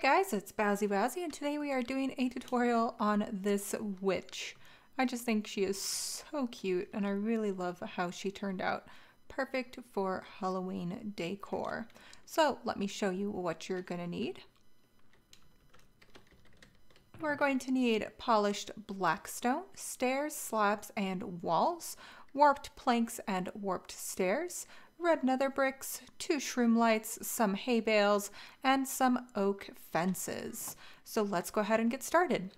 Guys, it's Bowsy Wowsy and today we are doing a tutorial on this witch. I just think she is so cute and I really love how she turned out. Perfect for Halloween decor. So let me show you what you're going to need. We're going to need polished blackstone, stairs, slabs, and walls, warped planks and warped stairs, red nether bricks, two shroomlights, some hay bales, and some oak fences. So let's go ahead and get started.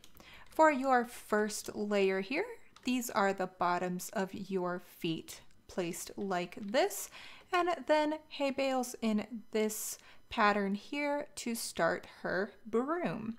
For your first layer here, these are the bottoms of your feet placed like this, and then hay bales in this pattern here to start her broom.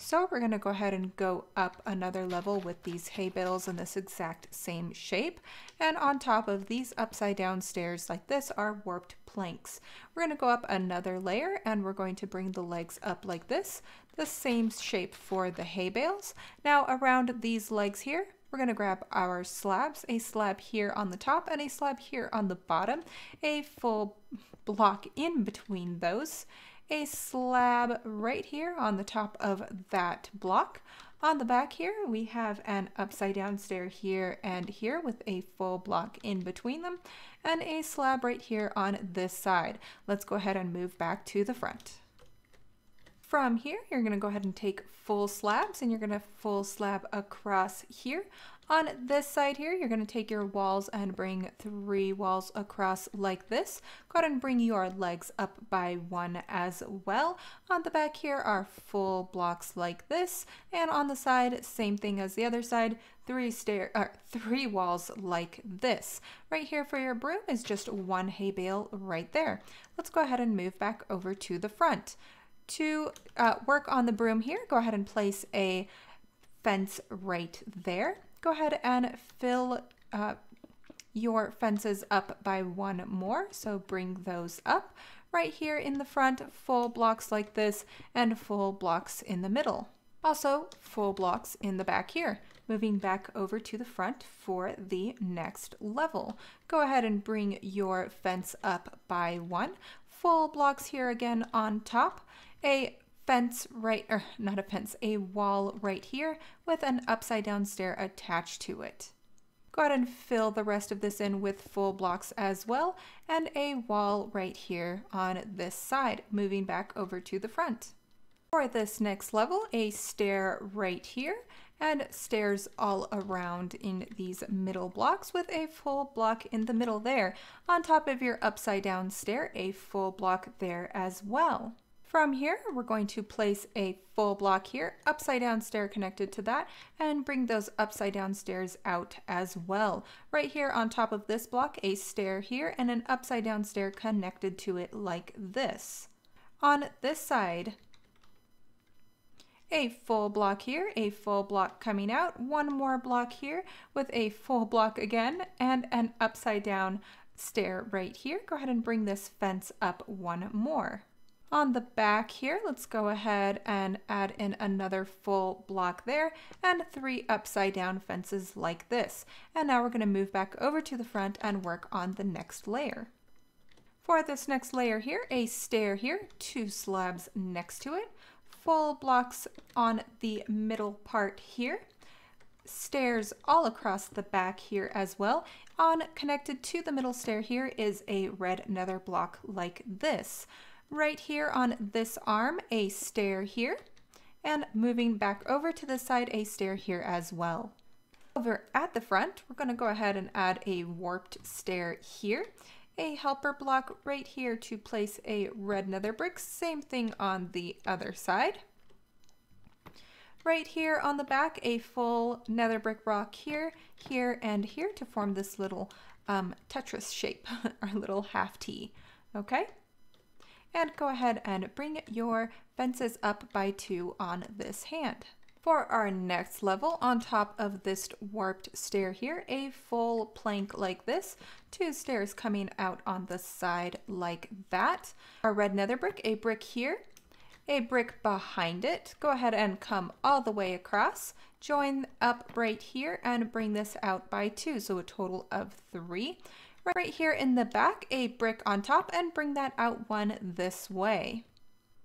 So we're going to go ahead and go up another level with these hay bales in this exact same shape. And on top of these upside down stairs like this are warped planks. We're going to go up another layer and we're going to bring the legs up like this, the same shape for the hay bales. Now around these legs here, we're going to grab our slabs, a slab here on the top and a slab here on the bottom, a full block in between those a slab right here on the top of that block. On the back here, we have an upside down stair here and here with a full block in between them and a slab right here on this side. Let's go ahead and move back to the front. From here, you're gonna go ahead and take full slabs and you're gonna full slab across here. On this side here, you're to take your walls and bring three walls across like this. Go ahead and bring your legs up by one as well. On the back here are full blocks like this. And on the side, same thing as the other side, three stair uh, three walls like this. Right here for your broom is just one hay bale right there. Let's go ahead and move back over to the front. To uh, work on the broom here, go ahead and place a fence right there go ahead and fill uh, your fences up by one more. So bring those up right here in the front, full blocks like this, and full blocks in the middle. Also, full blocks in the back here. Moving back over to the front for the next level. Go ahead and bring your fence up by one. Full blocks here again on top. A fence right, or not a fence, a wall right here with an upside down stair attached to it. Go ahead and fill the rest of this in with full blocks as well and a wall right here on this side, moving back over to the front. For this next level, a stair right here and stairs all around in these middle blocks with a full block in the middle there. On top of your upside down stair, a full block there as well. From here, we're going to place a full block here, upside down stair connected to that, and bring those upside down stairs out as well. Right here on top of this block, a stair here, and an upside down stair connected to it like this. On this side, a full block here, a full block coming out, one more block here with a full block again, and an upside down stair right here. Go ahead and bring this fence up one more. On the back here, let's go ahead and add in another full block there and three upside down fences like this. And now we're gonna move back over to the front and work on the next layer. For this next layer here, a stair here, two slabs next to it, full blocks on the middle part here, stairs all across the back here as well. On connected to the middle stair here is a red nether block like this. Right here on this arm, a stair here, and moving back over to the side, a stair here as well. Over at the front, we're going to go ahead and add a warped stair here, a helper block right here to place a red nether brick, same thing on the other side. Right here on the back, a full nether brick block here, here, and here to form this little um, Tetris shape, our little half T, okay? and go ahead and bring your fences up by two on this hand. For our next level, on top of this warped stair here, a full plank like this, two stairs coming out on the side like that. Our red nether brick, a brick here, a brick behind it. Go ahead and come all the way across, join up right here and bring this out by two, so a total of three right here in the back a brick on top and bring that out one this way.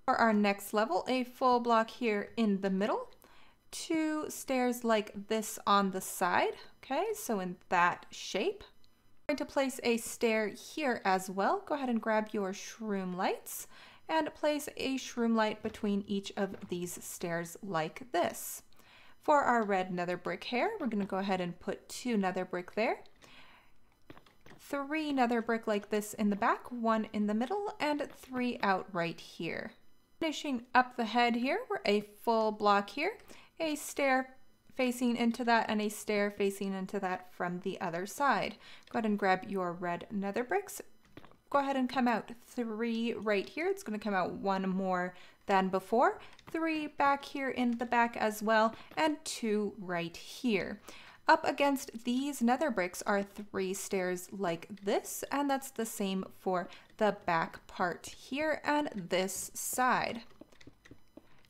For our next level, a full block here in the middle, two stairs like this on the side. Okay, so in that shape. I'm going to place a stair here as well. Go ahead and grab your shroomlights and place a shroomlight between each of these stairs like this. For our red nether brick here, we're going to go ahead and put two nether brick there three nether brick like this in the back, one in the middle, and three out right here. Finishing up the head here, we're a full block here, a stair facing into that and a stair facing into that from the other side. Go ahead and grab your red nether bricks. Go ahead and come out three right here. It's going to come out one more than before. Three back here in the back as well, and two right here. Up against these nether bricks are three stairs like this, and that's the same for the back part here and this side.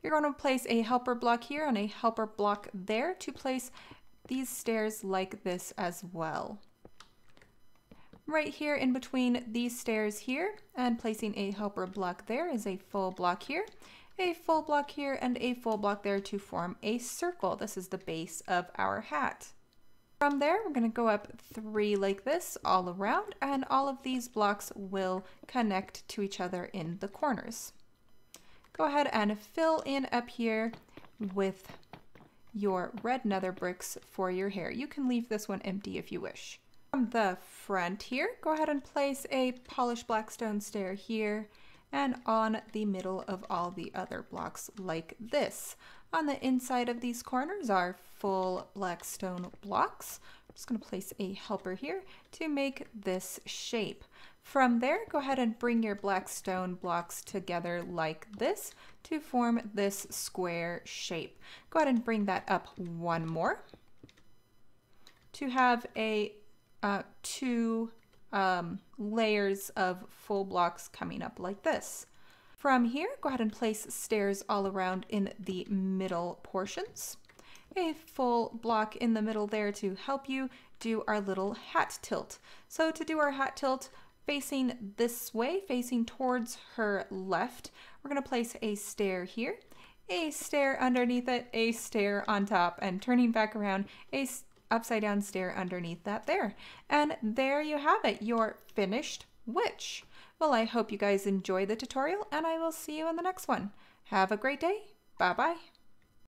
You're going to place a helper block here and a helper block there to place these stairs like this as well. Right here in between these stairs here and placing a helper block there is a full block here, a full block here, and a full block there to form a circle. This is the base of our hat. From there, we're going to go up three like this all around, and all of these blocks will connect to each other in the corners. Go ahead and fill in up here with your red nether bricks for your hair. You can leave this one empty if you wish. From the front here, go ahead and place a polished blackstone stair here and on the middle of all the other blocks like this. On the inside of these corners are full blackstone blocks. I'm just going to place a helper here to make this shape. From there, go ahead and bring your blackstone blocks together like this to form this square shape. Go ahead and bring that up one more to have a uh, two um, layers of full blocks coming up like this. From here, go ahead and place stairs all around in the middle portions. A full block in the middle there to help you do our little hat tilt. So to do our hat tilt, facing this way, facing towards her left, we're going to place a stair here, a stair underneath it, a stair on top, and turning back around, a upside down stair underneath that there. And there you have it, your finished witch. Well, I hope you guys enjoy the tutorial and I will see you in the next one. Have a great day. Bye bye.